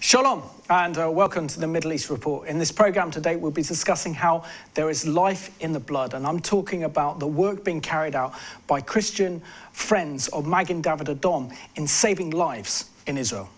Shalom and uh, welcome to the Middle East Report. In this program today, we'll be discussing how there is life in the blood, and I'm talking about the work being carried out by Christian friends of Magen David Adom in saving lives in Israel.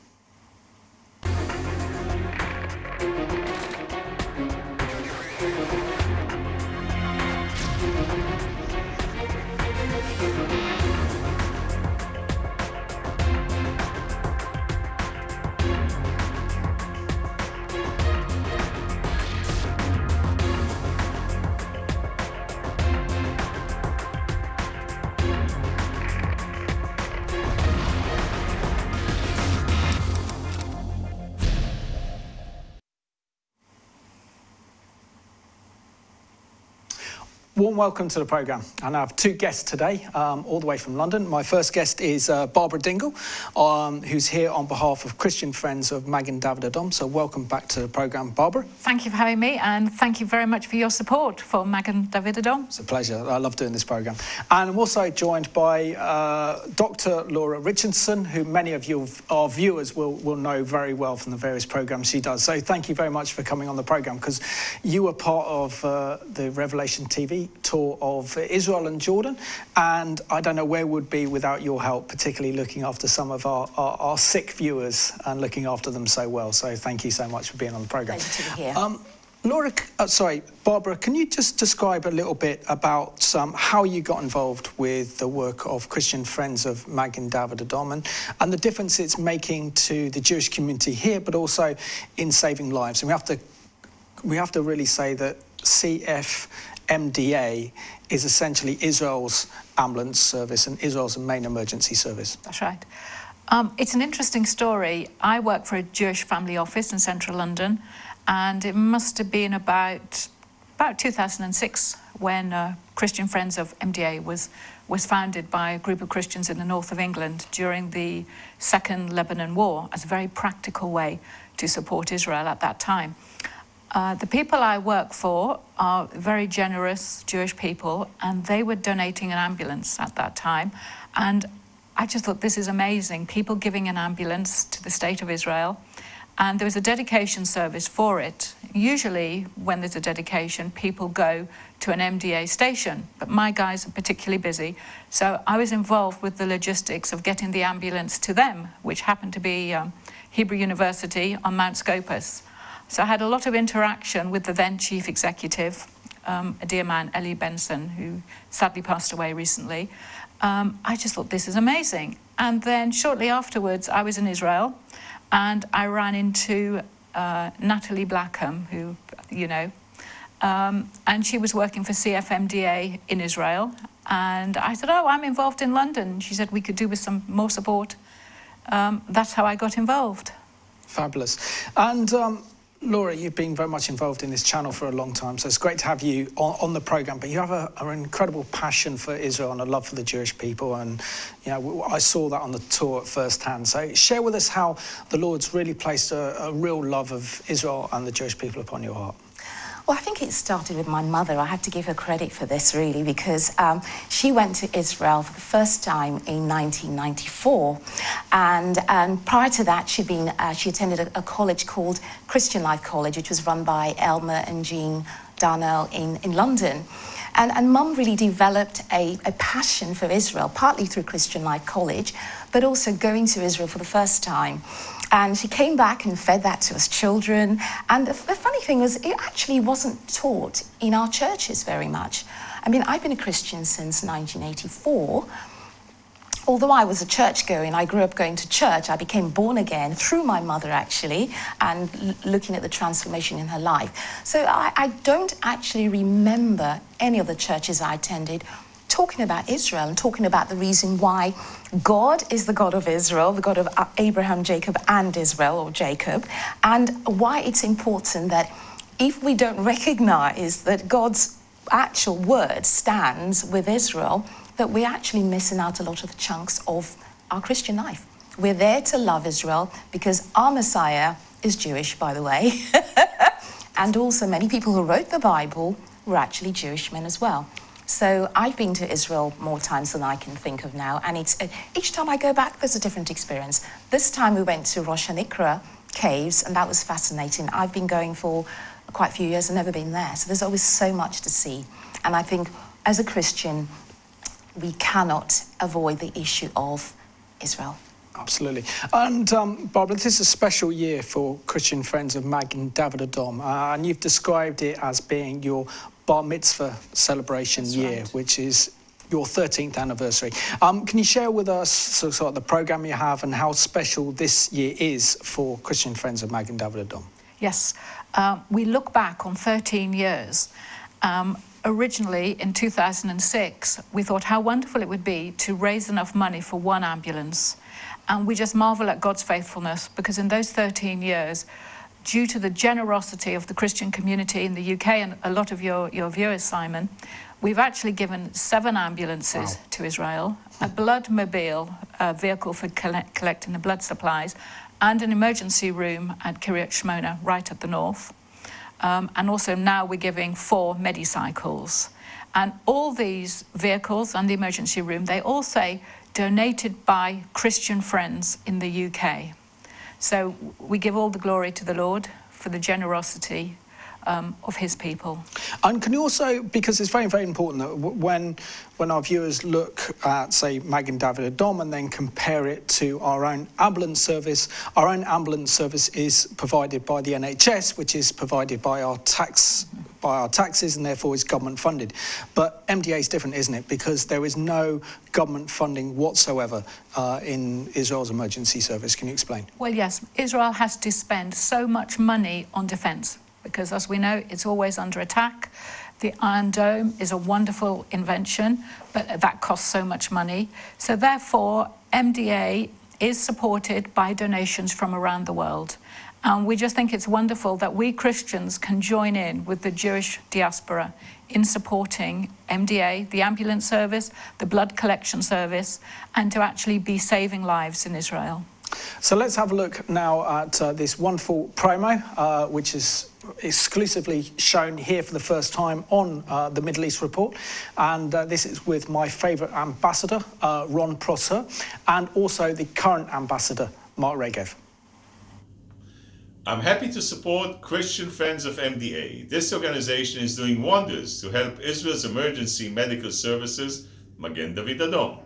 Welcome to the programme. And I have two guests today, um, all the way from London. My first guest is uh, Barbara Dingle, um, who's here on behalf of Christian Friends of Magen David Adom. So welcome back to the programme, Barbara. Thank you for having me, and thank you very much for your support for Magen David Adom. It's a pleasure. I love doing this programme. And I'm also joined by uh, Dr. Laura Richardson, who many of you, our viewers, will, will know very well from the various programmes she does. So thank you very much for coming on the programme, because you were part of uh, the Revelation TV tour of Israel and Jordan. And I don't know where we'd be without your help, particularly looking after some of our, our, our sick viewers and looking after them so well. So thank you so much for being on the programme. Pleasure to be here. Um, Laura, uh, sorry, Barbara, can you just describe a little bit about um, how you got involved with the work of Christian Friends of Magen David Adom and, and the difference it's making to the Jewish community here, but also in saving lives? And we have to, we have to really say that CFMDA is essentially Israel's ambulance service and Israel's main emergency service. That's right. Um, it's an interesting story. I work for a Jewish family office in central London, and it must have been about about 2006 when uh, Christian Friends of MDA was was founded by a group of Christians in the north of England during the Second Lebanon War as a very practical way to support Israel at that time. Uh, the people I work for are very generous Jewish people, and they were donating an ambulance at that time. And I just thought this is amazing. People giving an ambulance to the state of Israel. And there was a dedication service for it. Usually, when there's a dedication, people go to an MDA station, but my guys are particularly busy. So I was involved with the logistics of getting the ambulance to them, which happened to be um, Hebrew University on Mount Scopus. So I had a lot of interaction with the then chief executive, um, a dear man, Eli Benson, who sadly passed away recently. Um, I just thought this is amazing. And then shortly afterwards, I was in Israel and I ran into uh, Natalie Blackham, who, you know, um, and she was working for CFMDA in Israel. And I said, Oh, I'm involved in London. She said we could do with some more support. Um, that's how I got involved. Fabulous. And um, Laura, you've been very much involved in this channel for a long time, so it's great to have you on, on the program. But you have a, an incredible passion for Israel and a love for the Jewish people, and you know I saw that on the tour at first hand. So share with us how the Lord's really placed a, a real love of Israel and the Jewish people upon your heart. Well, I think it started with my mother. I have to give her credit for this, really, because um, she went to Israel for the first time in 1994. And um, prior to that, she'd been, uh, she attended a, a, college called Christian Life College, which was run by Elmer and Jean Darnell in, in London. And, and mum really developed a, a passion for Israel, partly through Christian Life College, but also going to Israel for the first time. And she came back and fed that to us children. And the, the, funny thing was, it actually wasn't taught in our churches very much. I mean, I've been a Christian since 1984. Although I was a church-going, I grew up going to church. I became born again through my mother, actually, and looking at the transformation in her life. So I, I don't actually remember any of the churches I attended talking about Israel and talking about the reason why God is the God of Israel, the God of Abraham, Jacob, and Israel, or Jacob, and why it's important that if we don't recognize that God's actual word stands with Israel, that we're actually missing out a lot of the chunks of our Christian life. We're there to love Israel because our Messiah is Jewish, by the way. and also, many people who wrote the Bible were actually Jewish men as well. So I've been to Israel more times than I can think of now, and it's uh, each time I go back, there's a different experience. This time we went to Rosh Hanikra caves, and that was fascinating. I've been going for quite a few years and never been there, so there's always so much to see. And I think as a Christian, we cannot avoid the issue of Israel. Absolutely. And um, Barbara, this is a special year for Christian Friends of Magen David Adom, uh, and you've described it as being your bar mitzvah celebration That's year, right. which is your 13th anniversary. Um, can you share with us sort of, the program you have and how special this year is for Christian Friends of Magen David Adom? Yes, um, we look back on 13 years. Um, originally, in 2006, we thought how wonderful it would be to raise enough money for one ambulance. And we just marvel at God's faithfulness because in those 13 years, due to the generosity of the Christian community in the UK and a lot of your, your viewers, Simon, we've actually given seven ambulances Wow. to Israel, a blood mobile, a vehicle for collect, collecting the blood supplies, and an emergency room at Kiryat Shmona, right at the north. Um, and also now we're giving four medicycles. And all these vehicles and the emergency room, they all say donated by Christian friends in the UK. So we give all the glory to the Lord for the generosity um, of his people. And can you also, because it's very, very important that when, when our viewers look at, say, Magen David Adom and then compare it to our own ambulance service, our own ambulance service is provided by the NHS, which is provided by our tax by our taxes and therefore is government funded. But MDA is different, isn't it? Because there is no government funding whatsoever uh, in Israel's emergency service. Can you explain? Well, yes, Israel has to spend so much money on defence because, as we know, it's always under attack. The Iron Dome is a wonderful invention, but that costs so much money. So, therefore, MDA is supported by donations from around the world. And we just think it's wonderful that we Christians can join in with the Jewish diaspora in supporting MDA, the ambulance service, the blood collection service, and to actually be saving lives in Israel. So let's have a look now at uh, this wonderful promo, uh, which is exclusively shown here for the first time on uh, the Middle East Report. And uh, this is with my favourite ambassador, uh, Ron Prosor, and also the current ambassador, Mark Regev. I'm happy to support Christian Friends of MDA. This organization is doing wonders to help Israel's emergency medical services, Magen David Adom.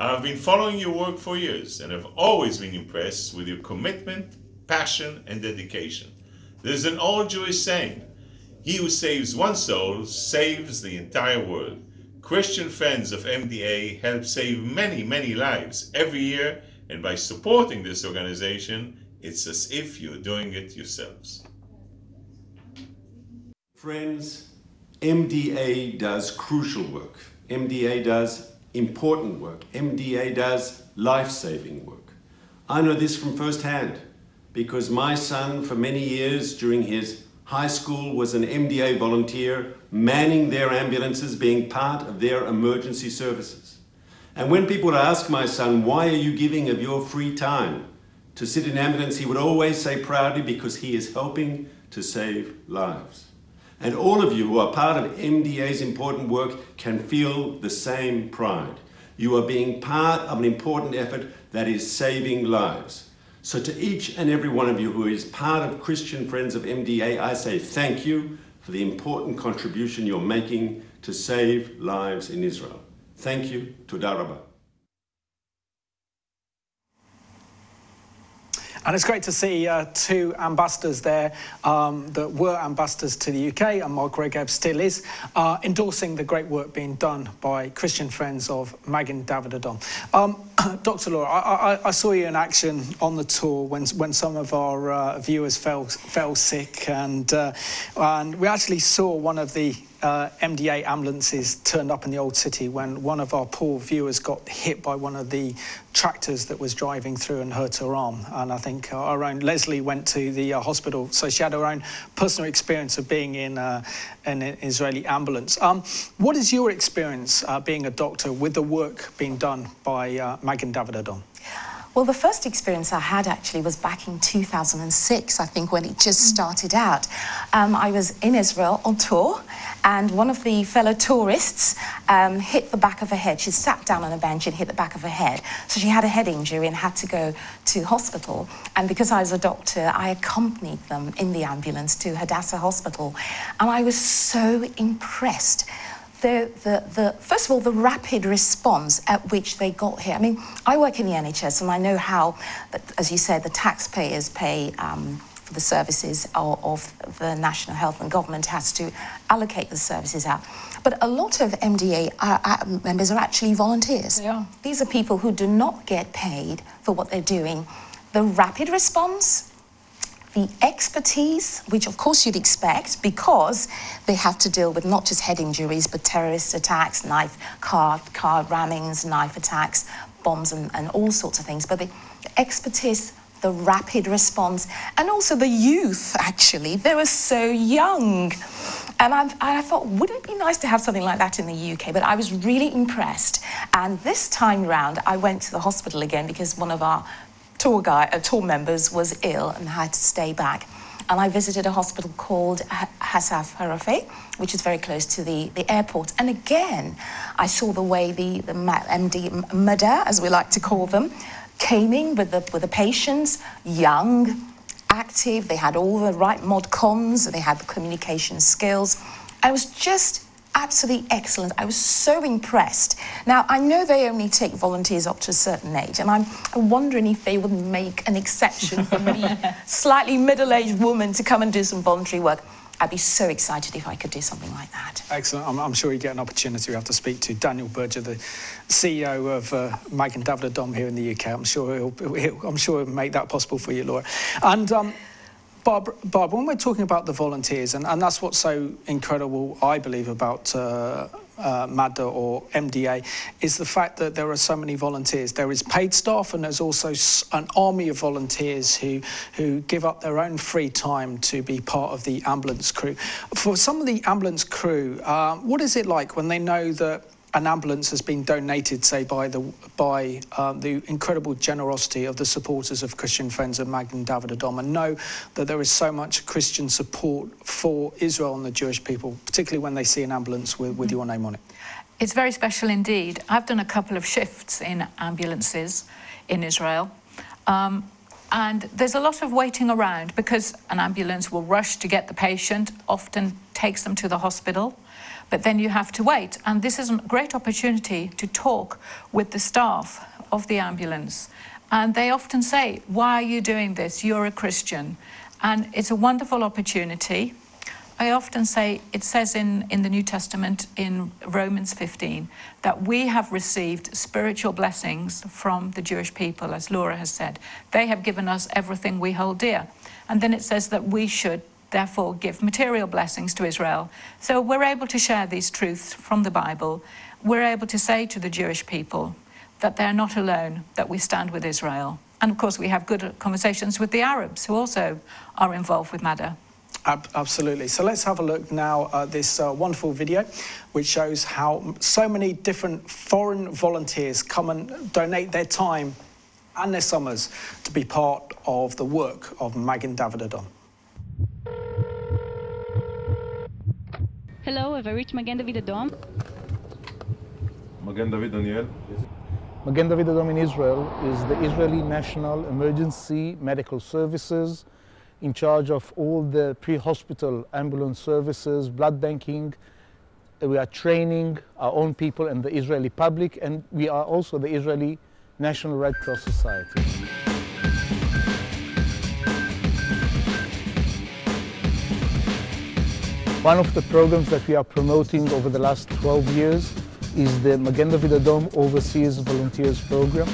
I've been following your work for years and have always been impressed with your commitment, passion, and dedication. There's an old Jewish saying, he who saves one soul saves the entire world. Christian Friends of MDA help save many, many lives every year, and by supporting this organization, it's as if you're doing it yourselves. Friends, MDA does crucial work. MDA does important work. MDA does life saving work. I know this from firsthand because my son, for many years during his high school, was an MDA volunteer manning their ambulances, being part of their emergency services. And when people would ask my son, Why are you giving of your free time to sit in ambulance? he would always say proudly, Because he is helping to save lives. And all of you who are part of MDA's important work can feel the same pride. You are being part of an important effort that is saving lives. So, to each and every one of you who is part of Christian Friends of MDA, I say thank you for the important contribution you're making to save lives in Israel. Thank you. Toda Rabah. And it's great to see uh, two ambassadors there um, that were ambassadors to the UK, and Mark Regev still is, uh, endorsing the great work being done by Christian friends of Magen David Adom. Um, Dr. Laura, I, I, I, saw you in action on the tour when, when some of our uh, viewers fell, fell sick, and, uh, and we actually saw one of the uh, MDA ambulances turned up in the old city when one of our poor viewers got hit by one of the tractors that was driving through and hurt her arm. And I think our own Leslie went to the uh, hospital, so she had her own personal experience of being in uh, an Israeli ambulance. Um, what is your experience uh, being a doctor with the work being done by uh, Magen David Adom? Well, the first experience I had actually was back in 2006, I think, when it just started out. Um, I was in Israel on tour, and one of the fellow tourists um, hit the back of her head. She sat down on a bench and hit the back of her head. So she had a head injury and had to go to hospital. And because I was a doctor, I accompanied them in the ambulance to Hadassah Hospital. And I was so impressed the, the, the, first of all, the rapid response at which they got here. I mean, I work in the NHS and I know how, as you said, the taxpayers pay um, the services of, of, the National Health and government has to allocate the services out. But a lot of MDA are, uh, are uh, members are actually volunteers. Yeah. These are people who do not get paid for what they're doing. The rapid response, the expertise, which of course you'd expect because they have to deal with not just head injuries, but terrorist attacks, knife, car, car rammings, knife attacks, bombs, and, and all sorts of things. But the expertise, the rapid response, and also the youth, actually. They were so young. And I, I, thought, wouldn't it be nice to have something like that in the UK? But I was really impressed. And this time round, I went to the hospital again because one of our tour guide, uh, tour members was ill and had to stay back. And I visited a hospital called Assaf Harofeh, which is very close to the, the airport. And again, I saw the way the, the MD Mada, as we like to call them, came in with the, with the patients, young, active, they had all the right mod cons, they had the communication skills. I was just absolutely excellent. I was so impressed. Now, I know they only take volunteers up to a certain age, and I'm wondering if they would make an exception for me, slightly middle-aged woman, to come and do some voluntary work. I'd be so excited if I could do something like that. Excellent. I'm, I'm sure you get an opportunity. We have to speak to Daniel Burger, the CEO of uh, Magen David Adom here in the UK. I'm sure he'll, he'll, I'm sure he'll make that possible for you, Laura. And um, Bob, Bob, when we're talking about the volunteers, and, and that's what's so incredible, I believe, about uh, uh, MADA or MDA, is the fact that there are so many volunteers. There is paid staff, and there's also an army of volunteers who, who give up their own free time to be part of the ambulance crew. For some of the ambulance crew, uh, what is it like when they know that an ambulance has been donated, say, by the by um, the incredible generosity of the supporters of Christian Friends of Magen David Adom, and know that there is so much Christian support for Israel and the Jewish people, particularly when they see an ambulance with, with your name on it. It's very special indeed. I've done a couple of shifts in ambulances in Israel. Um, and there's a lot of waiting around because an ambulance will rush to get the patient, often takes them to the hospital but then you have to wait. And this is a great opportunity to talk with the staff of the ambulance. And they often say, Why are you doing this? You're a Christian. And it's a wonderful opportunity. I often say, it says in, in the New Testament in Romans 15 that we have received spiritual blessings from the Jewish people, as Laura has said. They have given us everything we hold dear. And then it says that we should therefore give material blessings to Israel. So we're able to share these truths from the Bible. We're able to say to the Jewish people that they're not alone, that we stand with Israel. And of course, we have good conversations with the Arabs who also are involved with MADA. Absolutely. So let's have a look now at this uh, wonderful video, which shows how so many different foreign volunteers come and donate their time and their summers to be part of the work of Magen David Adom. Hello, have I reached Magen David Adom? Magen David Daniel. Magen David Adom in Israel is the Israeli National Emergency Medical Services in charge of all the pre-hospital ambulance services, blood banking. We are training our own people and the Israeli public, and we are also the Israeli National Red Cross Society. One of the programs that we are promoting over the last 12 years is the Magen David Overseas Volunteers Program.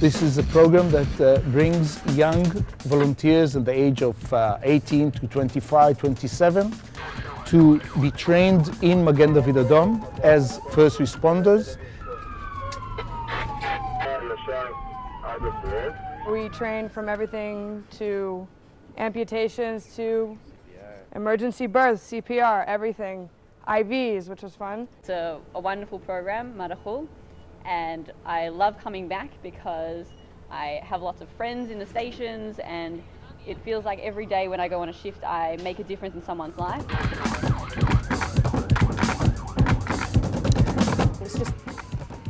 This is a program that uh, brings young volunteers in the age of uh, 18 to 25, 27 to be trained in Magen David as first responders. We train from everything to amputations to emergency births, CPR, everything, IVs, which was fun. It's a, a wonderful program, Marahul, and I love coming back because I have lots of friends in the stations and it feels like every day when I go on a shift I make a difference in someone's life. It's just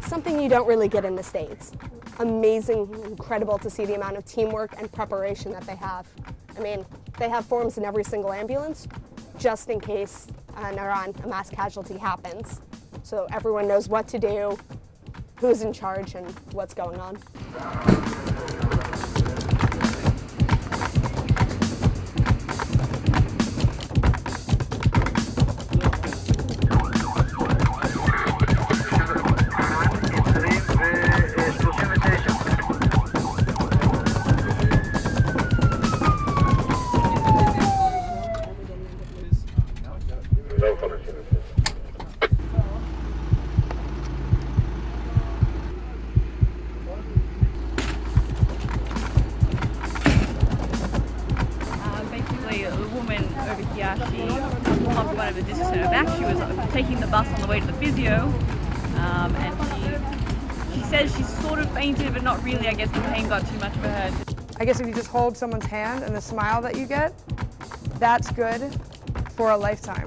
something you don't really get in the States. Amazing, incredible to see the amount of teamwork and preparation that they have. I mean, they have forms in every single ambulance just in case uh, an Iran, a mass casualty happens. So everyone knows what to do, who's in charge, and what's going on. Hold someone's hand and the smile that you get, that's good for a lifetime.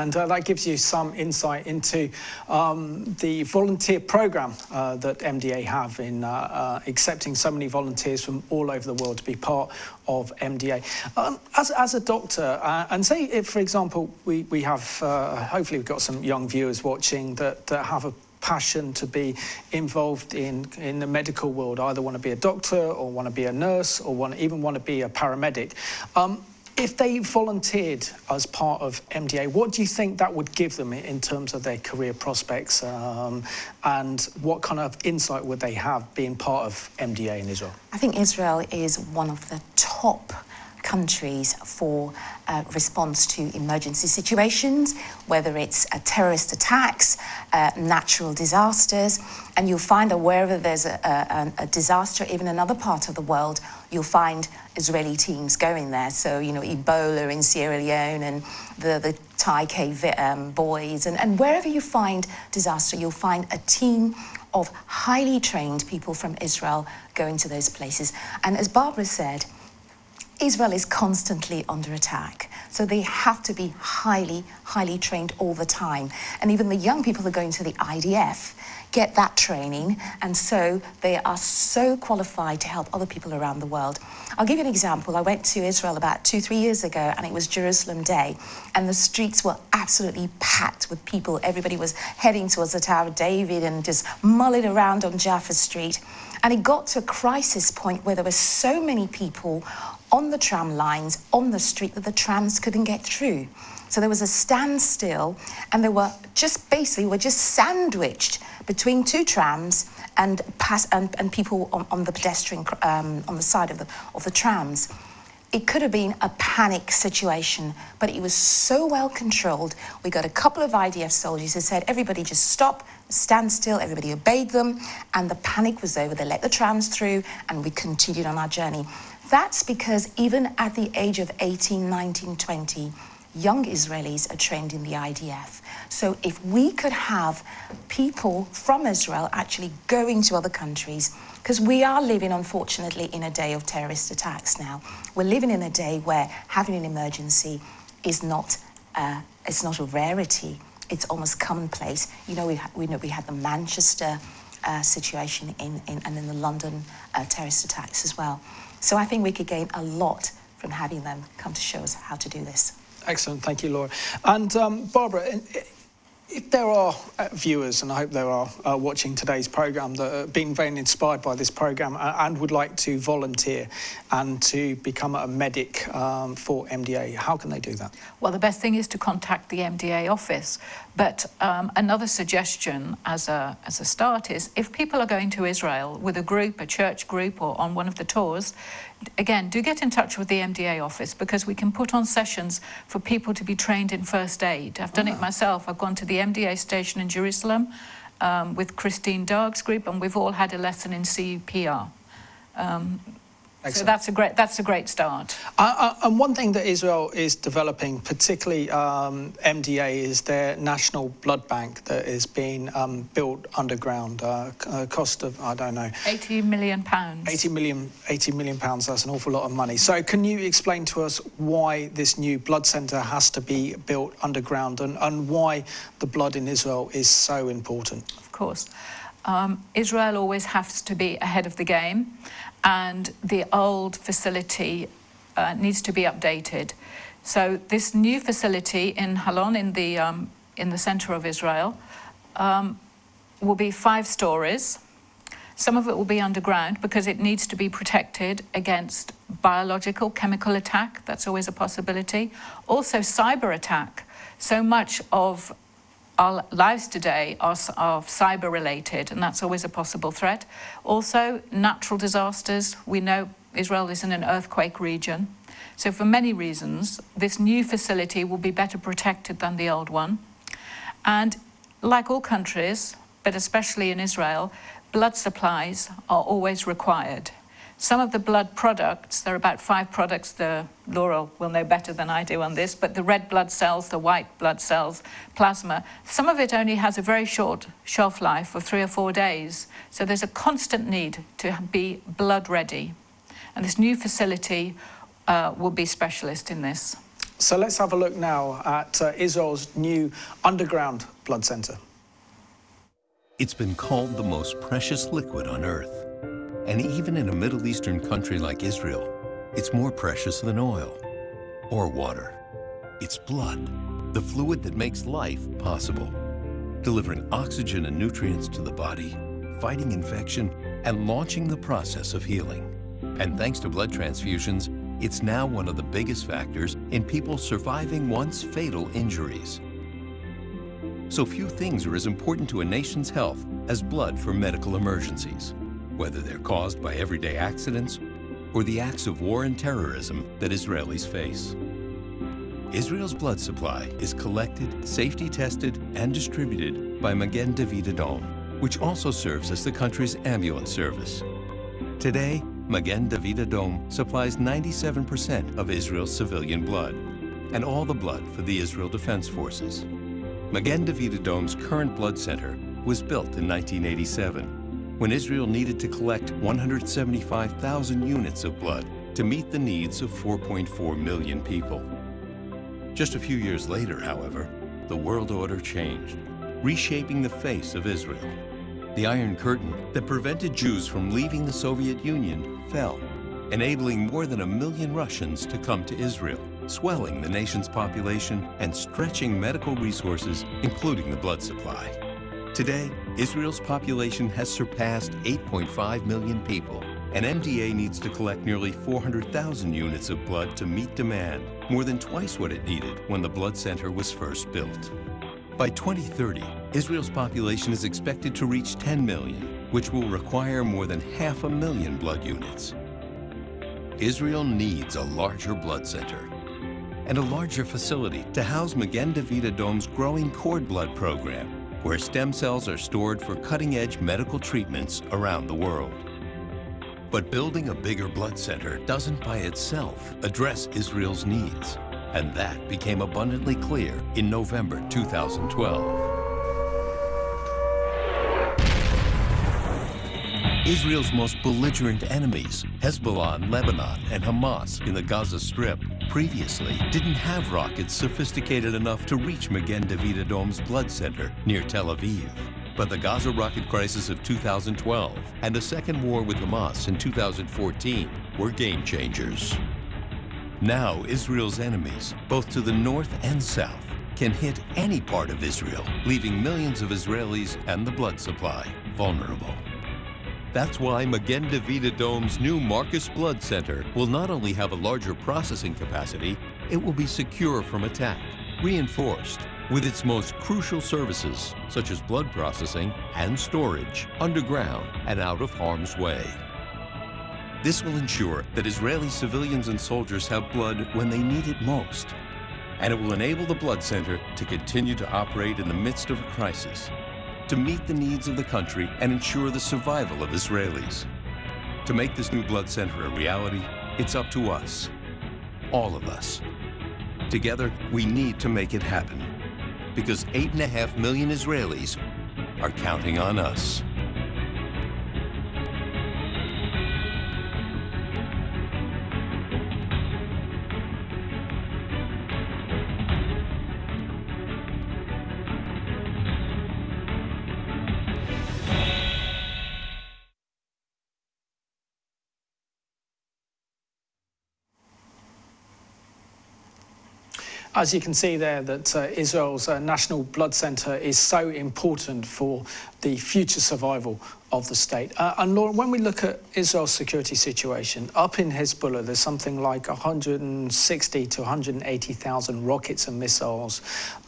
And uh, that gives you some insight into um, the volunteer program uh, that MDA have in uh, uh, accepting so many volunteers from all over the world to be part of MDA. Um, as, as a doctor, uh, and say if, for example, we, we have, uh, hopefully we've got some young viewers watching that, that have a passion to be involved in, in the medical world, either want to be a doctor or want to be a nurse or want, even want to be a paramedic. Um, if they volunteered as part of MDA, what do you think that would give them in terms of their career prospects um, and what kind of insight would they have being part of MDA in Israel? I think Israel is one of the top countries for uh, response to emergency situations, whether it's uh, terrorist attacks, uh, natural disasters, and you'll find that wherever there's a, a, a disaster, even another part of the world, you'll find Israeli teams going there. So, you know, Ebola in Sierra Leone and the, the Thai cave um, boys, and, and wherever you find disaster, you'll find a team of highly trained people from Israel going to those places. And as Barbara said, Israel is constantly under attack. So they have to be highly, highly trained all the time. And even the young people that go into the IDF get that training. And so they are so qualified to help other people around the world. I'll give you an example. I went to Israel about two, three years ago, and it was Jerusalem Day. And the streets were absolutely packed with people. Everybody was heading towards the Tower of David and just mulling around on Jaffa Street. And it got to a crisis point where there were so many people on the tram lines, on the street, that the trams couldn't get through. So there was a standstill, and they were just basically were just sandwiched between two trams and pass and, and people on, on the pedestrian um, on the side of the of the trams. It could have been a panic situation, but it was so well controlled. We got a couple of IDF soldiers who said, everybody just stop, stand still, everybody obeyed them, and the panic was over. They let the trams through, and we continued on our journey. That's because even at the age of 18, 19, 20, young Israelis are trained in the IDF. So if we could have people from Israel actually going to other countries, because we are living, unfortunately, in a day of terrorist attacks now. We're living in a day where having an emergency is not, uh, it's not a rarity. It's almost commonplace. You know, we, we know we had the Manchester uh, situation in, in, and in the London uh, terrorist attacks as well. So I think we could gain a lot from having them come to show us how to do this. Excellent, thank you, Laura. And um, Barbara, if there are uh, viewers, and I hope there are, uh, watching today's programme that have been very inspired by this programme uh, and would like to volunteer and to become a medic um, for MDA, how can they do that? Well, the best thing is to contact the MDA office. But um, another suggestion as a, as a start is if people are going to Israel with a group, a church group, or on one of the tours, again, do get in touch with the MDA office because we can put on sessions for people to be trained in first aid. I've done it myself. I've gone to the MDA station in Jerusalem um, with Christine Darg's group, and we've all had a lesson in CPR. Um, Excellent. So that's a great that's a great start. Uh, uh, and one thing that Israel is developing, particularly um, MDA, is their national blood bank that is being um, built underground. Uh, uh, cost of I don't know. 80 million pounds. 80 million, 80 million pounds. That's an awful lot of money. So, can you explain to us why this new blood centre has to be built underground, and, and why the blood in Israel is so important? Of course. Um, Israel always has to be ahead of the game, and the old facility uh, needs to be updated. So this new facility in Holon, in the um, in the centre of Israel, um, will be five stories. Some of it will be underground because it needs to be protected against biological, chemical attack. That's always a possibility. Also, cyber attack. So much of our lives today are, are cyber related, and that's always a possible threat. Also, natural disasters. We know Israel is in an earthquake region. So, for many reasons, this new facility will be better protected than the old one. And like all countries, but especially in Israel, blood supplies are always required. Some of the blood products, there are about five products, the Laura will know better than I do on this, but the red blood cells, the white blood cells, plasma, some of it only has a very short shelf life of three or four days. So there's a constant need to be blood ready. And this new facility uh, will be specialist in this. So let's have a look now at uh, Israel's new underground blood centre. It's been called the most precious liquid on earth. And even in a Middle Eastern country like Israel, it's more precious than oil or water. It's blood, the fluid that makes life possible, delivering oxygen and nutrients to the body, fighting infection, and launching the process of healing. And thanks to blood transfusions, it's now one of the biggest factors in people surviving once fatal injuries. So few things are as important to a nation's health as blood for medical emergencies whether they're caused by everyday accidents or the acts of war and terrorism that Israelis face. Israel's blood supply is collected, safety tested, and distributed by Magen David Adom, which also serves as the country's ambulance service. Today, Magen David Adom supplies 97% of Israel's civilian blood and all the blood for the Israel Defense Forces. Magen David Adom's current blood center was built in 1987 when Israel needed to collect 175,000 units of blood to meet the needs of 4.4 million people. Just a few years later, however, the world order changed, reshaping the face of Israel. The Iron Curtain that prevented Jews from leaving the Soviet Union fell, enabling more than a million Russians to come to Israel, swelling the nation's population and stretching medical resources, including the blood supply. Today, Israel's population has surpassed 8.5 million people, and MDA needs to collect nearly 400,000 units of blood to meet demand, more than twice what it needed when the blood center was first built. By 2030, Israel's population is expected to reach 10 million, which will require more than half a million blood units. Israel needs a larger blood center and a larger facility to house Magen David Adom's growing cord blood program where stem cells are stored for cutting-edge medical treatments around the world. But building a bigger blood center doesn't by itself address Israel's needs, and that became abundantly clear in November 2012. Israel's most belligerent enemies, Hezbollah Lebanon and Hamas in the Gaza Strip, previously didn't have rockets sophisticated enough to reach Magen David Adom's blood center near Tel Aviv. But the Gaza rocket crisis of 2012 and the second war with Hamas in 2014 were game changers. Now Israel's enemies, both to the north and south, can hit any part of Israel, leaving millions of Israelis and the blood supply vulnerable. That's why Magen David Adom's new Marcus Blood Center will not only have a larger processing capacity, it will be secure from attack, reinforced with its most crucial services, such as blood processing and storage, underground and out of harm's way. This will ensure that Israeli civilians and soldiers have blood when they need it most. And it will enable the Blood Center to continue to operate in the midst of a crisis to meet the needs of the country and ensure the survival of Israelis. To make this new blood center a reality, it's up to us. All of us. Together, we need to make it happen. Because eight and a half million Israelis are counting on us. As you can see there, that uh, Israel's uh, National Blood Center is so important for the future survival of the state. Uh, and Laura, when we look at Israel's security situation, up in Hezbollah, there's something like 160 to 180,000 rockets and missiles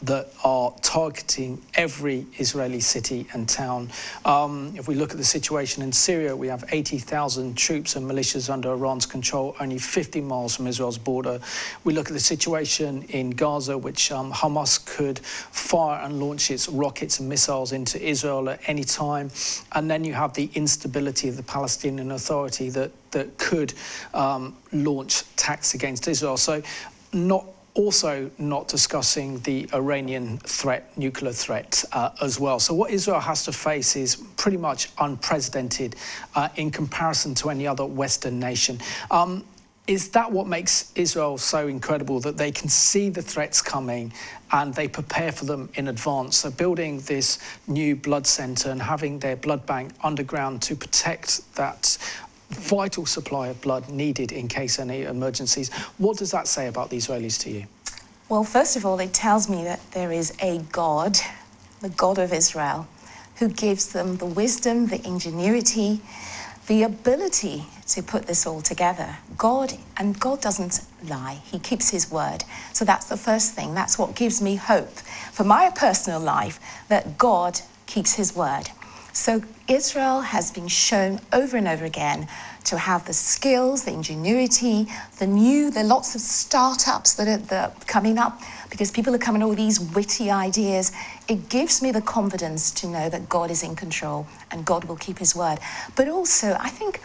that are targeting every Israeli city and town. Um, if we look at the situation in Syria, we have 80,000 troops and militias under Iran's control, only 50 miles from Israel's border. We look at the situation in Gaza, which um, Hamas could fire and launch its rockets and missiles into Israel at any time. And then you have the instability of the Palestinian Authority that, that could um, launch attacks against Israel. So, not also not discussing the Iranian threat, nuclear threat uh, as well. So what Israel has to face is pretty much unprecedented uh, in comparison to any other Western nation. Um, is that what makes Israel so incredible that they can see the threats coming and they prepare for them in advance? So, building this new blood center and having their blood bank underground to protect that vital supply of blood needed in case any emergencies. What does that say about the Israelis to you? Well, first of all, it tells me that there is a God, the God of Israel, who gives them the wisdom, the ingenuity, the ability to put this all together. God, and God doesn't lie, He keeps His word. So that's the first thing. That's what gives me hope for my personal life that God keeps His word. So Israel has been shown over and over again to have the skills, the ingenuity, the new, the lots of startups that are, that are coming up because people are coming with these witty ideas. It gives me the confidence to know that God is in control and God will keep his word. But also, I think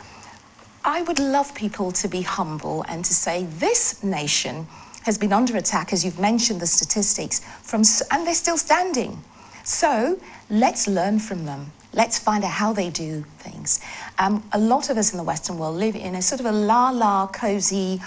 I would love people to be humble and to say, this nation has been under attack, as you've mentioned the statistics, from, and they're still standing. So let's learn from them. Let's find out how they do things. Um, a lot of us in the Western world live in a sort of a la la, cozy,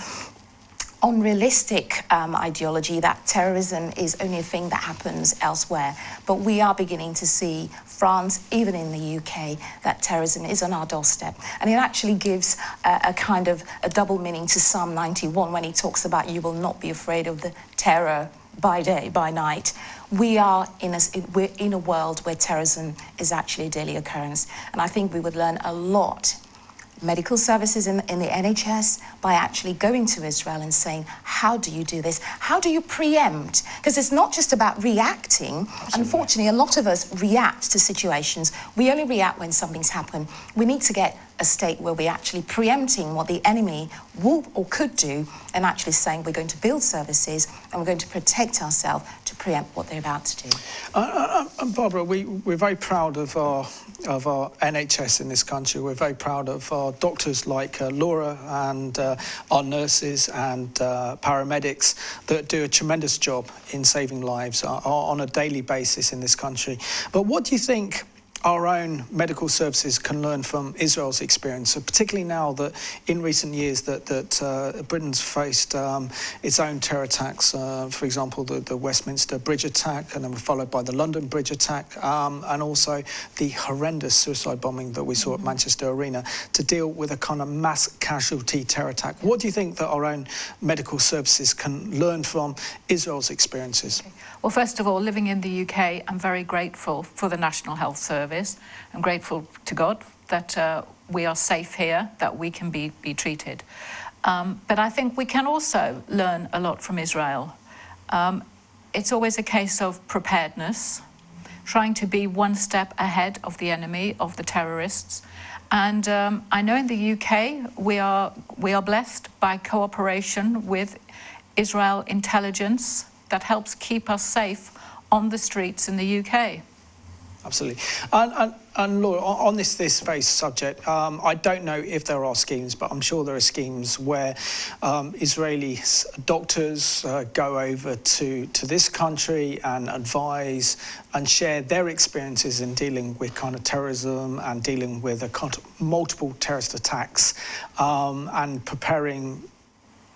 unrealistic um, ideology that terrorism is only a thing that happens elsewhere. But we are beginning to see France, even in the UK, that terrorism is on our doorstep. And it actually gives a, kind of a double meaning to Psalm 91 when he talks about you will not be afraid of the terror by day, by night. We are in a, we're in a world where terrorism is actually a daily occurrence. And I think we would learn a lot medical services in, in the NHS by actually going to Israel and saying, how do you do this? How do you preempt? Because it's not just about reacting. Absolutely. Unfortunately, a lot of us react to situations. We only react when something's happened. We need to get a state where we're actually preempting what the enemy will or could do and actually saying we're going to build services and we're going to protect ourselves to preempt what they're about to do. Uh, uh, uh Barbara, we, we're very proud of our, of our NHS in this country. We're very proud of our doctors like uh, Laura and uh, our nurses and uh, paramedics that do a tremendous job in saving lives on a daily basis in this country. But what do you think our own medical services can learn from Israel's experience, so particularly now that in recent years that, that uh, Britain's faced um, its own terror attacks, uh, for example, the, the, Westminster Bridge attack, and then followed by the London Bridge attack, um, and also the horrendous suicide bombing that we saw at Manchester Arena, to deal with a kind of mass casualty terror attack. What do you think that our own medical services can learn from Israel's experiences? Okay. Well, first of all, living in the UK, I'm very grateful for the National Health Service. I'm grateful to God that uh, we are safe here, that we can be, be treated. Um, but I think we can also learn a lot from Israel. Um, it's always a case of preparedness, trying to be one step ahead of the enemy, of the terrorists. And um, I know in the UK we are, we are blessed by cooperation with Israel intelligence that helps keep us safe on the streets in the UK. absolutely. And, and, and Laura, on, this this very subject, um, I don't know if there are schemes, but I'm sure there are schemes where um, Israeli doctors uh, go over to, to this country and advise and share their experiences in dealing with kind of terrorism and dealing with multiple terrorist attacks um, and preparing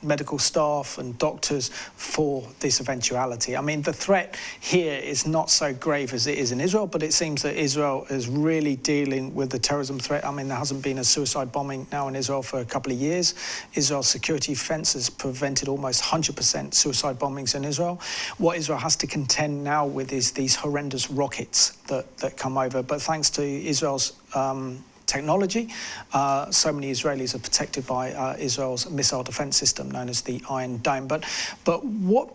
medical staff and doctors for this eventuality. I mean, the threat here is not so grave as it is in Israel, but it seems that Israel is really dealing with the terrorism threat. I mean, there hasn't been a suicide bombing now in Israel for a couple of years. Israel's security fence has prevented almost 100% suicide bombings in Israel. What Israel has to contend now with is these horrendous rockets that, that come over. But thanks to Israel's um, technology. Uh, so many Israelis are protected by uh, Israel's missile defense system known as the Iron Dome. But, but what,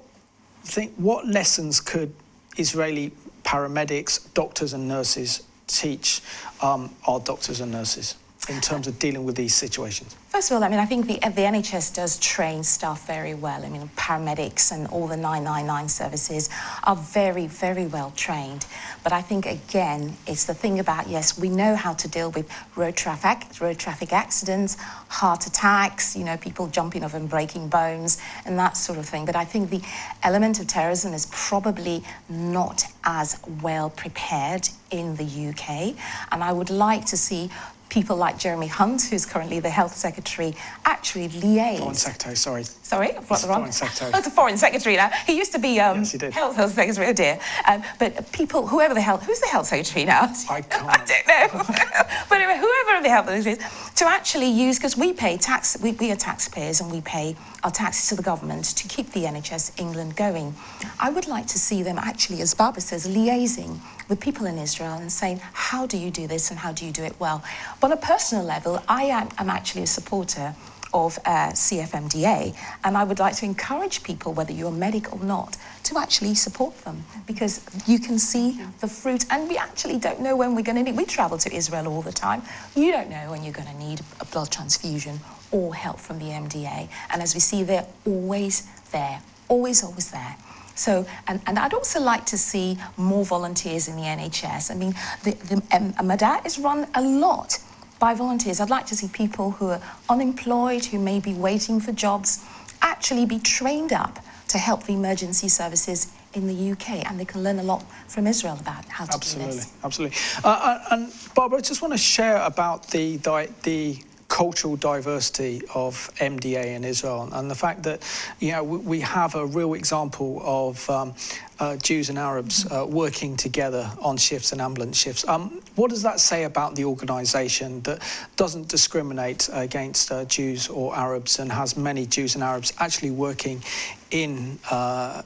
think, what lessons could Israeli paramedics, doctors, and nurses teach um, our doctors and nurses in terms of dealing with these situations? First of all, I mean, I think the, the NHS does train staff very well. I mean, paramedics and all the 999 services are very, very well trained. But I think, again, it's the thing about, yes, we know how to deal with road traffic, road traffic accidents, heart attacks, you know, people jumping off and breaking bones and that sort of thing. But I think the element of terrorism is probably not as well prepared in the UK. And I would like to see people like Jeremy Hunt, who's currently the health secretary, actually liaise. Foreign Secretary, sorry. Sorry, I've got the wrong. Foreign Secretary. Oh, it's a foreign secretary now. He used to be um, Yes, he did. health, health secretary. Oh dear. Um, but people, whoever the health, who's the health secretary now? I can't. I don't know. but anyway, whoever the health secretary is, to actually use because we pay tax. We, we are taxpayers and we pay our taxes to the government to keep the NHS England going. I would like to see them actually, as Barbara says, liaising with people in Israel and saying, how do you do this and how do you do it well? But on a personal level, I am, am actually a supporter of uh, CFMDA, and I would like to encourage people, whether you're a medic or not, to actually support them because you can see the fruit. And we actually don't know when we're going to need. We travel to Israel all the time. You don't know when you're going to need a blood transfusion or help from the MDA. And as we see, they're always there, always, always there. So, and, and I'd also like to see more volunteers in the NHS. I mean, the, the um, is run a lot by volunteers. I'd like to see people who are unemployed, who may be waiting for jobs, actually be trained up to help the emergency services in the UK, and they can learn a lot from Israel about how to do this. absolutely. Uh, uh, and Barbara, I just want to share about the di- the cultural diversity of MDA in Israel and the fact that you know we, we have a real example of um, uh, Jews and Arabs uh, working together on shifts and ambulance shifts. Um, what does that say about the organisation that doesn't discriminate against uh, Jews or Arabs and has many Jews and Arabs actually working in uh,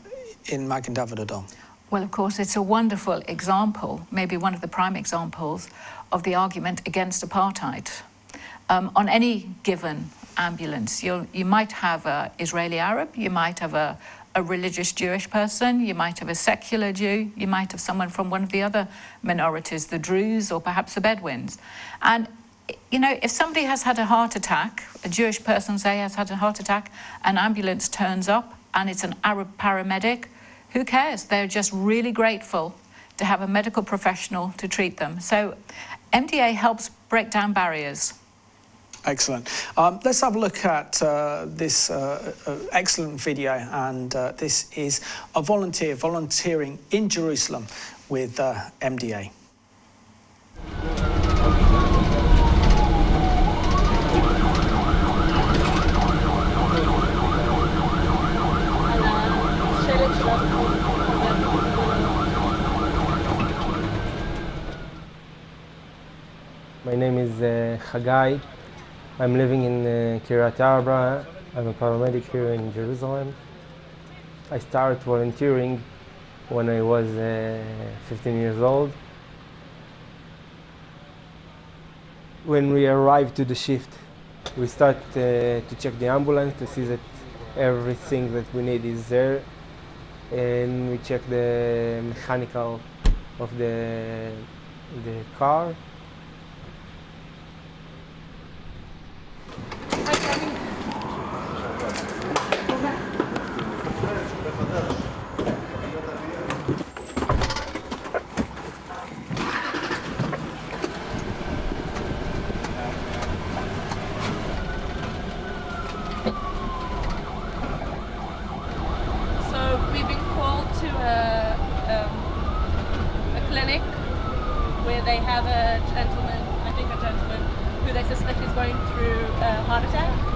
in Magen? Well, of course, it's a wonderful example, maybe one of the prime examples, of the argument against apartheid. Um, on any given ambulance, you'll, you might have an Israeli Arab, you might have a, a religious Jewish person, you might have a secular Jew, you might have someone from one of the other minorities, the Druze or perhaps the Bedouins. And you know, if somebody has had a heart attack, a Jewish person, say, has had a heart attack, an ambulance turns up and it's an Arab paramedic, who cares? They're just really grateful to have a medical professional to treat them. So MDA helps break down barriers. Excellent. Um, let's have a look at uh, this uh, uh, excellent video, and uh, this is a volunteer volunteering in Jerusalem with uh, MDA. My name is Chagai. I'm living in uh, Kiryat Arba. I'm a paramedic here in Jerusalem. I started volunteering when I was uh, 15 years old. When we arrived to the shift, we start uh, to check the ambulance to see that everything that we need is there, and we check the mechanical of the the car. where they have a gentleman, I think a gentleman, who they suspect is going through a heart attack.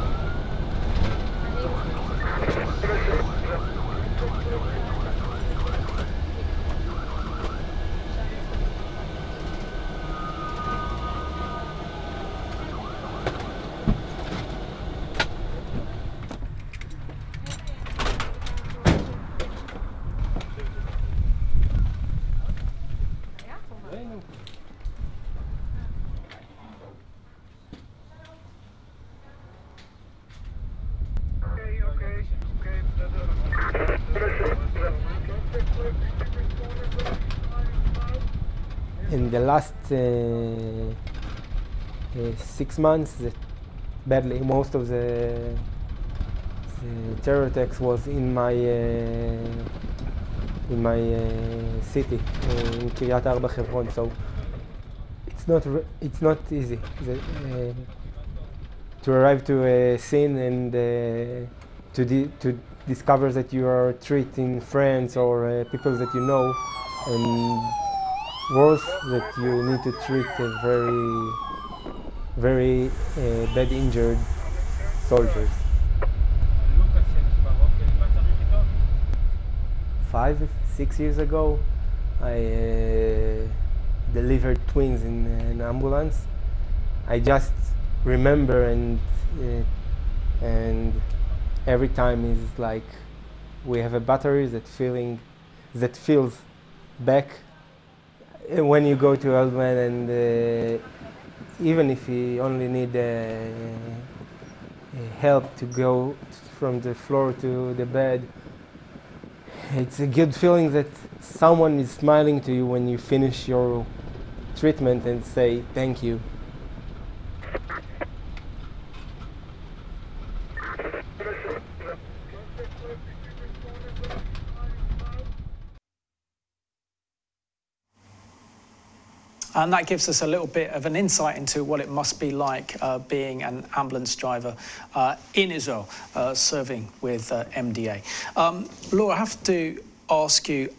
In the last uh, uh, six months, badly most of the, the terror attacks was in my uh, in my city in Kiryat Arba Hebron. So it's not it's not easy the, to arrive to a scene and to di- to discover that you are treating friends or uh, people that you know and worse that you need to treat a very very uh, bad injured soldiers. Five, six years ago, I uh, delivered twins in an ambulance. I just remember and uh, and every time is like we have a battery that feeling that feels back uh, when you go to old man and uh, even if you only need uh, uh, help to go from the floor to the bed it's a good feeling that someone is smiling to you when you finish your treatment and say thank you And that gives us a little bit of an insight into what it must be like uh, being an ambulance driver uh, in Israel, uh, serving with uh, MDA. Um, Laura, I have to ask you,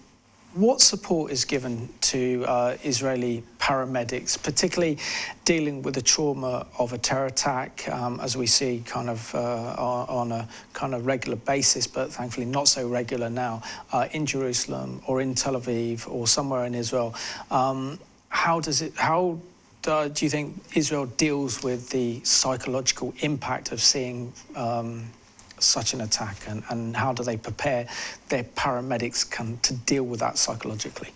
what support is given to uh, Israeli paramedics, particularly dealing with the trauma of a terror attack, um, as we see kind of uh, on a kind of regular basis, but thankfully not so regular now, uh, in Jerusalem or in Tel Aviv or somewhere in Israel. Um, how does it? How uh, do you think Israel deals with the psychological impact of seeing um, such an attack, and, and how do they prepare their paramedics can, to deal with that psychologically?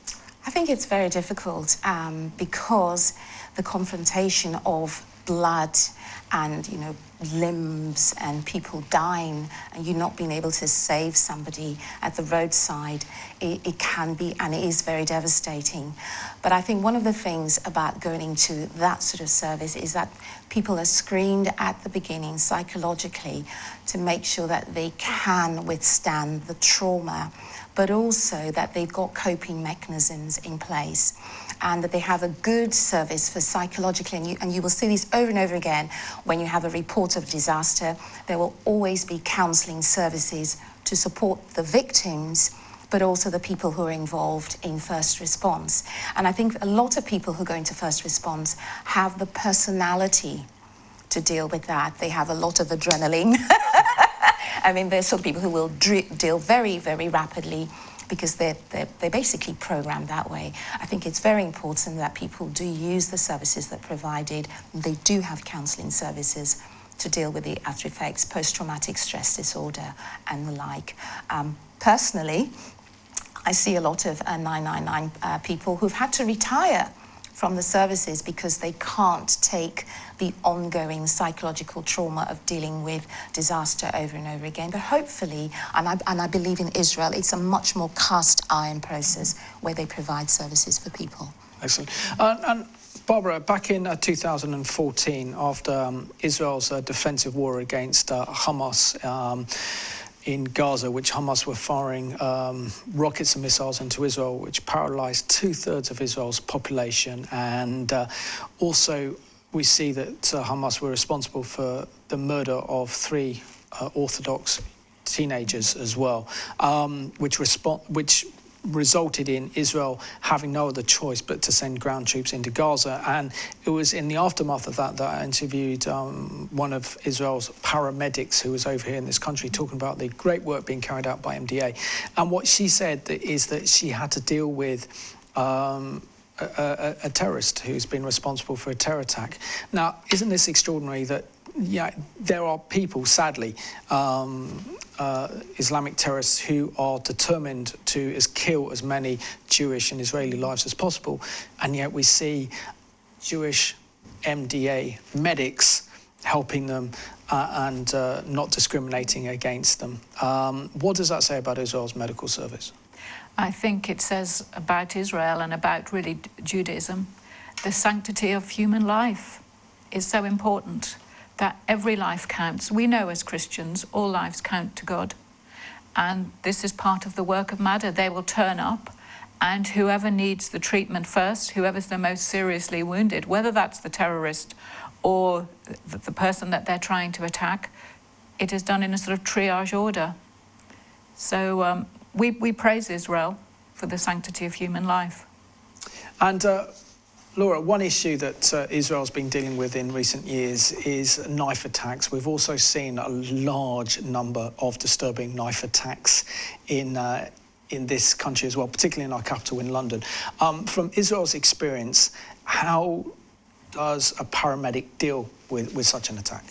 I think it's very difficult um, because the confrontation of blood and you know limbs and people dying and you not being able to save somebody at the roadside it, it, can be and it is very devastating. But i think one of the things about going into that sort of service is that people are screened at the beginning psychologically to make sure that they can withstand the trauma but also that they've got coping mechanisms in place and that they have a good service for psychologically. And you, and you will see this over and over again when you have a report of disaster. There will always be counselling services to support the victims but also the people who are involved in first response. And I think a lot of people who go into first response have the personality to deal with that. They have a lot of adrenaline. I mean, there's of people who will deal very, very rapidly because they're, they're, they're basically programmed that way. I think it's very important that people do use the services that are provided. They do have counselling services to deal with the after effects, post-traumatic stress disorder and the like. Um, personally, I see a lot of uh, 999 uh, people who've had to retire from the services because they can't take the ongoing psychological trauma of dealing with disaster over and over again. But hopefully, and I, and I believe in Israel, it's a much more cast iron process where they provide services for people. Excellent. Uh, and Barbara, back in uh, 2014, after um, Israel's uh, defensive war against uh, Hamas, um, in Gaza, which Hamas were firing um, rockets and missiles into Israel, which paralyzed two thirds of Israel's population. And uh, also, we see that uh, Hamas were responsible for the murder of three uh, Orthodox teenagers as well, um, which, which resulted in Israel having no other choice but to send ground troops into Gaza. And it was in the aftermath of that that I interviewed um, one of Israel's paramedics who was over here in this country talking about the great work being carried out by MDA. And what she said is that she had to deal with um, a, a, a, terrorist who's been responsible for a terror attack. Now, isn't this extraordinary that yeah, there are people, sadly, um, uh, Islamic terrorists who are determined to as kill as many Jewish and Israeli lives as possible, and yet we see Jewish MDA medics helping them uh, and uh, not discriminating against them. Um, what does that say about Israel's medical service? I think it says about Israel and about really Judaism, the sanctity of human life is so important that every life counts. We know as Christians all lives count to God. And this is part of the work of Mada. They will turn up, and whoever needs the treatment first, whoever's the most seriously wounded, whether that's the terrorist or the person that they're trying to attack, it is done in a sort of triage order. So um, we, we praise Israel for the sanctity of human life. And uh, Laura, one issue that uh, Israel's been dealing with in recent years is knife attacks. We've also seen a large number of disturbing knife attacks in uh, in this country as well, particularly in our capital, in London. Um, from Israel's experience, how does a paramedic deal with, with such an attack?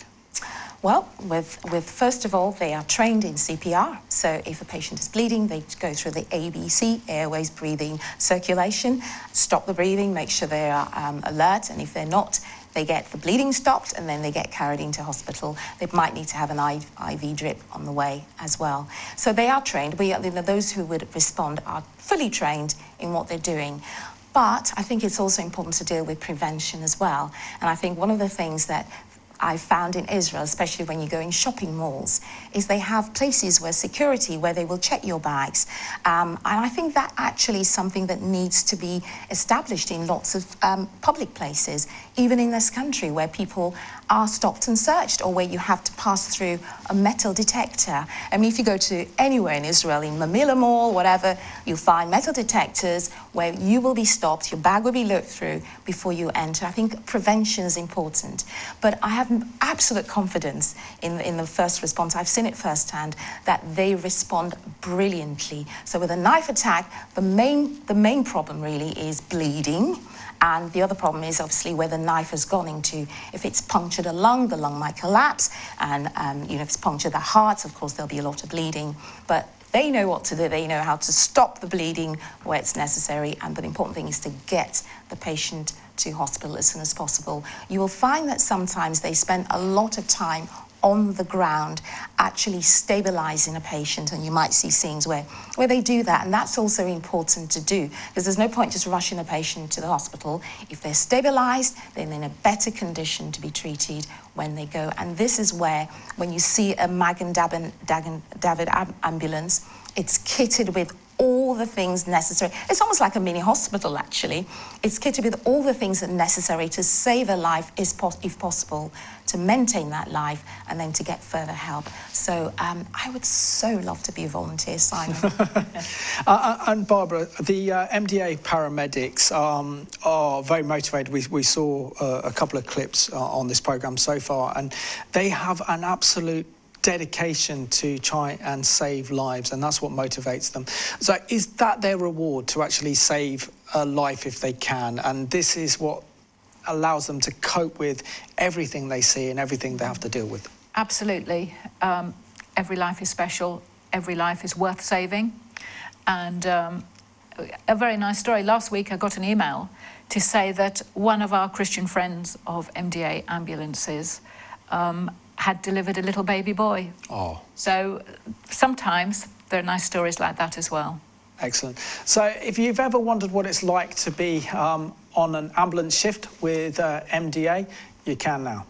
Well, with, with first of all, they are trained in CPR. So if a patient is bleeding, they go through the ABC, airways, breathing, circulation, stop the breathing, make sure they are um, alert, and if they're not, they get the bleeding stopped and then they get carried into hospital. They might need to have an IV drip on the way as well. So they are trained. We, those who would respond are fully trained in what they're doing. But I think it's also important to deal with prevention as well. And I think one of the things that I found in Israel, especially when you go in shopping malls, is they have places where security, where they will check your bags. Um, and I think that actually is something that needs to be established in lots of um, public places, even in this country, where people are stopped and searched or where you have to pass through a metal detector. I mean, if you go to anywhere in Israel, in Mamilla Mall, whatever, you'll find metal detectors where you will be stopped, your bag will be looked through before you enter. I think prevention is important. But I have absolute confidence in, in the first response. I've seen it firsthand that they respond brilliantly. So with a knife attack, the main, the main problem really is bleeding. And the other problem is obviously where the knife has gone into. If it's punctured a lung, the lung might collapse. And um, you know, if it's punctured the heart, of course, there'll be a lot of bleeding. But they know what to do. They know how to stop the bleeding where it's necessary. And the important thing is to get the patient to hospital as soon as possible. You will find that sometimes they spend a lot of time on the ground actually stabilizing a patient. And you might see scenes where, where they do that. And that's also important to do because there's no point just rushing a patient to the hospital. If they're stabilized they're in a better condition to be treated when they go. And this is where when you see a mag and Magen David ambulance it's kitted with all the things necessary. It's almost like a mini hospital, actually. It's kitted with all the things that are necessary to save a life, if possible, to maintain that life, and then to get further help. So um, I would so love to be a volunteer, Simon. Uh, uh, and Barbara, the uh, MDA paramedics um, are very motivated. We, we saw uh, a couple of clips uh, on this programme so far, and they have an absolute dedication to try and save lives, and that's what motivates them. So, is that their reward to actually save a life if they can? And this is what allows them to cope with everything they see and everything they have to deal with. Absolutely. Um, every life is special, every life is worth saving. And um, a very nice story. Last week, I got an email to say that one of our Christian friends of MDA ambulances um, had delivered a little baby boy. Oh. So sometimes there are nice stories like that as well. Excellent. So if you've ever wondered what it's like to be um, on an ambulance shift with uh, MDA, you can now.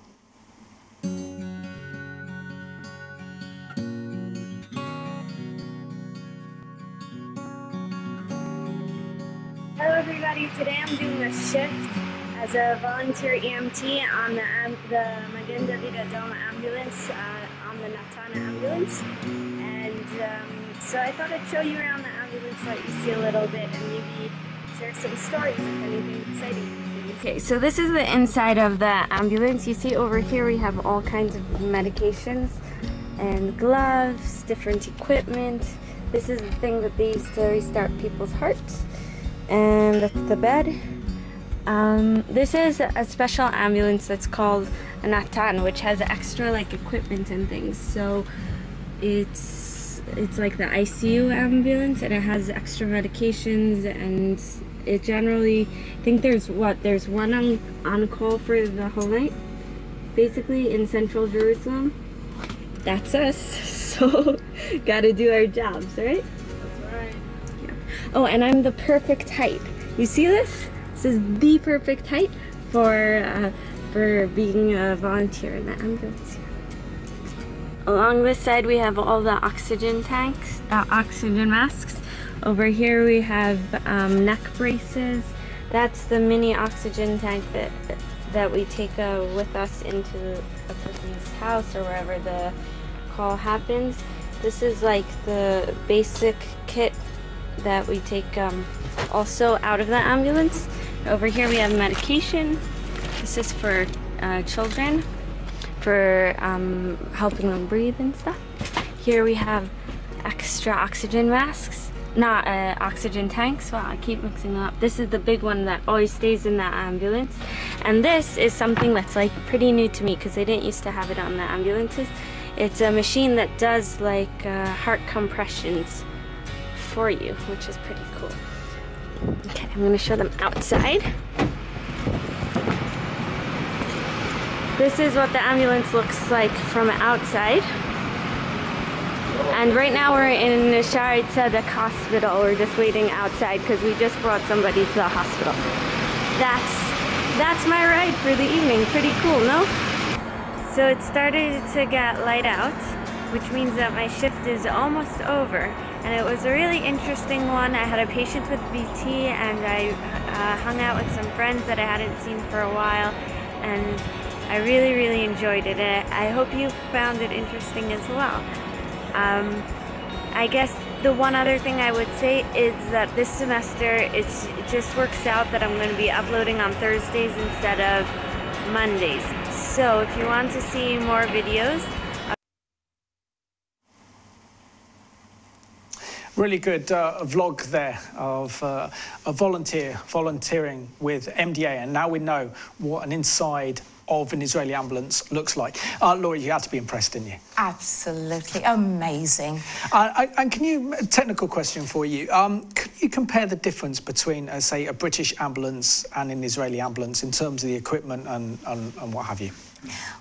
Hello everybody, today I'm doing a shift as a volunteer EMT on the, um, the Magen David Adom ambulance, uh, on the Natana ambulance. And um, so I thought I'd show you around the ambulance ambulance, let you see a little bit, and maybe share some stories if anything exciting. Okay, so this is the inside of the ambulance. You see over here we have all kinds of medications and gloves, different equipment. This is the thing that they use to restart people's hearts. And that's the bed. Um, this is a special ambulance that's called a Natan, which has extra like equipment and things. So it's it's like the ICU ambulance, and it has extra medications, and it generally I think there's what there's one on on call for the whole night, basically in central Jerusalem. That's us. So gotta do our jobs, right? That's right. Yeah. Oh, and I'm the perfect height. You see this? This is the perfect height for uh, for being a volunteer in the ambulance. Along this side, we have all the oxygen tanks, uh, oxygen masks. Over here, we have um, neck braces. That's the mini oxygen tank that that we take uh, with us into a person's house or wherever the call happens. This is like the basic kit that we take um, also out of the ambulance. Over here we have medication. This is for uh, children, for um, helping them breathe and stuff. Here we have extra oxygen masks, not uh, oxygen tanks. Wow, I keep mixing them up. This is the big one that always stays in the ambulance. And this is something that's like pretty new to me because they didn't used to have it on the ambulances. It's a machine that does like uh, heart compressions for you, which is pretty cool. Okay, I'm gonna show them outside. This is what the ambulance looks like from outside. And right now we're in Shaare Zedek Hospital. We're just waiting outside because we just brought somebody to the hospital. That's that's my ride for the evening. Pretty cool, no? So it started to get light out, which means that my shift is almost over. And it was a really interesting one. I had a patient with VT and I uh, hung out with some friends that I hadn't seen for a while. And I really, really enjoyed it. I hope you found it interesting as well. Um, I guess the one other thing I would say is that this semester it's, it just works out that I'm going to be uploading on Thursdays instead of Mondays. So if you want to see more videos, Really good uh, vlog there of uh, a volunteer volunteering with MDA, and now we know what an inside of an Israeli ambulance looks like. Uh, Laura, you had to be impressed, didn't you? Absolutely amazing. Uh, and can you, a technical question for you, um, can you compare the difference between, uh, say, a British ambulance and an Israeli ambulance in terms of the equipment and, and, and what have you?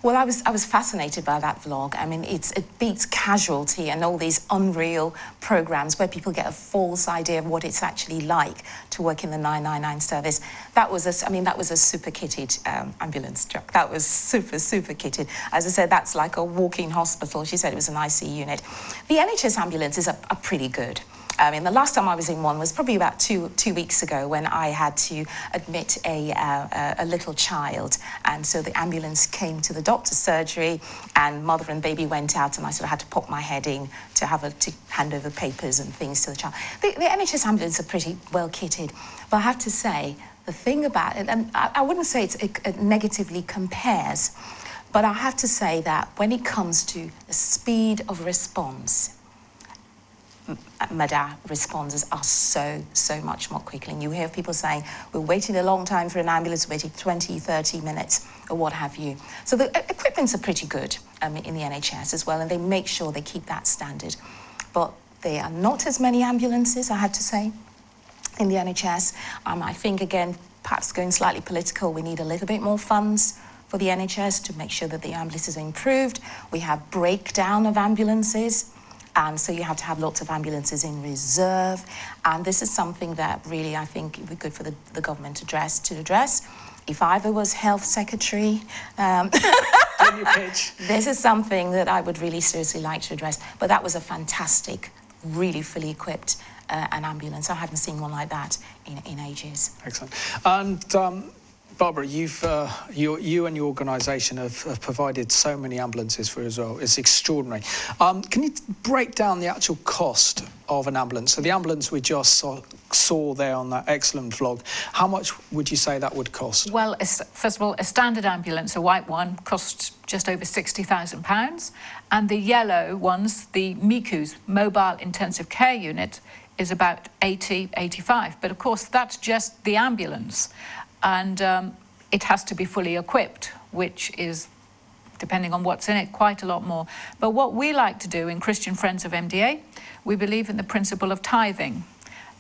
Well, I was I was fascinated by that vlog. I mean, it beats casualty and all these unreal programs where people get a false idea of what it's actually like to work in the 999 service. That was a, I mean, that was a super kitted um, ambulance truck. That was super super kitted. As I said, that's like a walking hospital. She said it was an IC unit. The NHS ambulances are, are pretty good. I mean, the last time I was in one was probably about two two weeks ago when I had to admit a uh, a little child, and so the ambulance came to the doctor's surgery, and mother and baby went out, and I sort of had to pop my head in to have a, to hand over papers and things to the child. The, the NHS ambulance are pretty well kitted, but I have to say the thing about it, and I, I wouldn't say it, it negatively compares, but I have to say that when it comes to the speed of response MADA responses are so, so much more quickly. And you hear people saying, we're waiting a long time for an ambulance, waiting 20, 30 minutes, or what have you. So the equipments are pretty good um, in the NHS as well, and they make sure they keep that standard. But there are not as many ambulances, I have to say, in the NHS. Um, I think, again, perhaps going slightly political, we need a little bit more funds for the NHS to make sure that the ambulances are improved. We have breakdown of ambulances. And so you have to have lots of ambulances in reserve. And this is something that really I think would be good for the, the government to address. To address. If I ever was health secretary, um, this is something that I would really seriously like to address. But that was a fantastic, really fully equipped uh, an ambulance. I haven't seen one like that in, in ages. Excellent. And um, Barbara, you've, uh, you, you and your organisation have, have, provided so many ambulances for Israel. It's extraordinary. Um, can you break down the actual cost of an ambulance? So the ambulance we just saw, saw there on that excellent vlog, how much would you say that would cost? Well, first of all, a standard ambulance, a white one, costs just over £60,000. And the yellow ones, the MICUs, Mobile Intensive Care Unit, is about 80, 85. But of course, that's just the ambulance and um, it has to be fully equipped, which is, depending on what's in it, quite a lot more. But what we like to do in Christian Friends of MDA, we believe in the principle of tithing.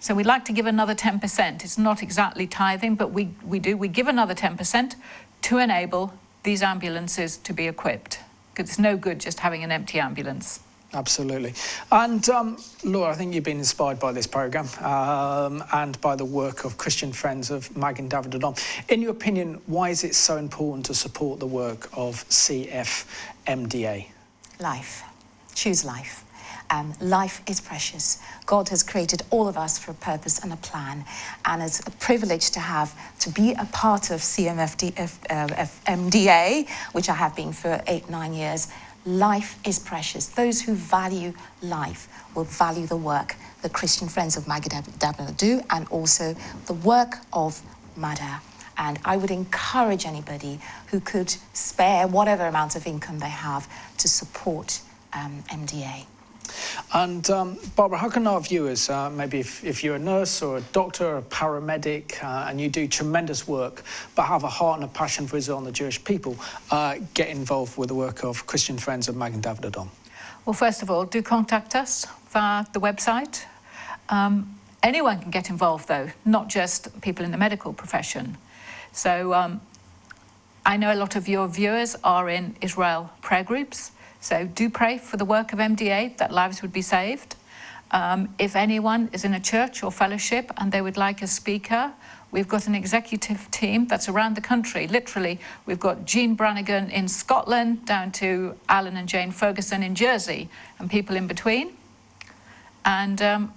So we like to give another 10%. It's not exactly tithing, but we, we do. We give another 10% to enable these ambulances to be equipped. Because it's no good just having an empty ambulance. Absolutely. And um, Laura, I think you've been inspired by this programme um, and by the work of Christian Friends of Magen David Adom. In your opinion, why is it so important to support the work of CFMDA? Life. Choose life. Um, life is precious. God has created all of us for a purpose and a plan, and it's a privilege to have to be a part of CMFD, uh, MDA, which I have been for eight, nine years life is precious. Those who value life will value the work the Christian Friends of Magen David Adom do and also the work of Mada. And I would encourage anybody who could spare whatever amount of income they have to support um, MDA. And um, Barbara, how can our viewers, uh, maybe if, if, you're a nurse or a doctor or a paramedic uh, and you do tremendous work but have a heart and a passion for Israel and the Jewish people, uh, get involved with the work of Christian Friends of Magen David Adom? Well, first of all, do contact us via the website. Um, anyone can get involved, though, not just people in the medical profession. So um, I know a lot of your viewers are in Israel prayer groups. So do pray for the work of MDA, that lives would be saved. Um, if anyone is in a church or fellowship and they would like a speaker, we've got an executive team that's around the country. Literally, we've got Jean Brannigan in Scotland down to Alan and Jane Ferguson in Jersey and people in between. And um,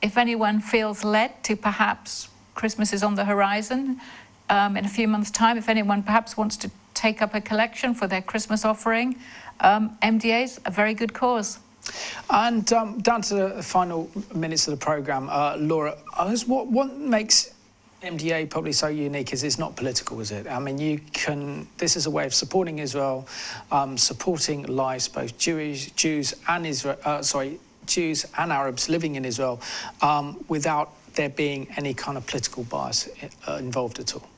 if anyone feels led to perhaps Christmas is on the horizon um, in a few months' time, if anyone perhaps wants to take up a collection for their Christmas offering, um, MDA's a very good cause. And um, down to the final minutes of the programme, uh, Laura, what, what makes MDA probably so unique is it's not political, is it? I mean, you can. This is a way of supporting Israel, um, supporting lives, both Jewish, Jews and Israel. Uh, sorry, Jews and Arabs living in Israel, um, without there being any kind of political bias uh, involved at all.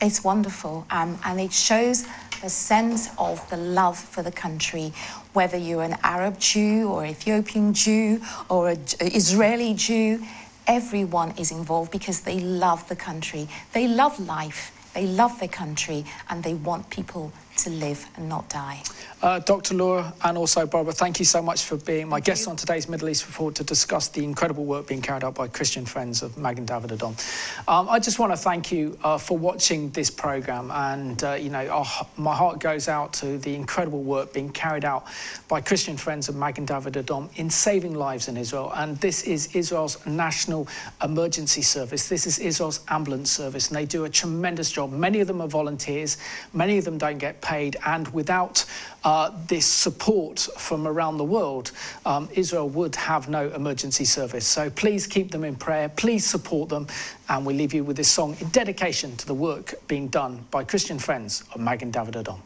It's wonderful, um, and it shows a sense of the love for the country, whether you're an Arab Jew or Ethiopian Jew or an Israeli Jew, everyone is involved because they love the country. They love life, they love their country, and they want people to live and not die. Uh, Dr. Laura and also Barbara, thank you so much for being my guests on today's Middle East Report to discuss the incredible work being carried out by Christian Friends of Magen David Adom. Um, I just want to thank you uh, for watching this programme and, uh, you know, our, my heart goes out to the incredible work being carried out by Christian Friends of Magen David Adom in saving lives in Israel. And this is Israel's national emergency service. This is Israel's ambulance service and they do a tremendous job. Many of them are volunteers. Many of them don't get paid and without uh, this support from around the world, um, Israel would have no emergency service. So please keep them in prayer, please support them, and we leave you with this song in dedication to the work being done by Christian friends of Magen David Adom.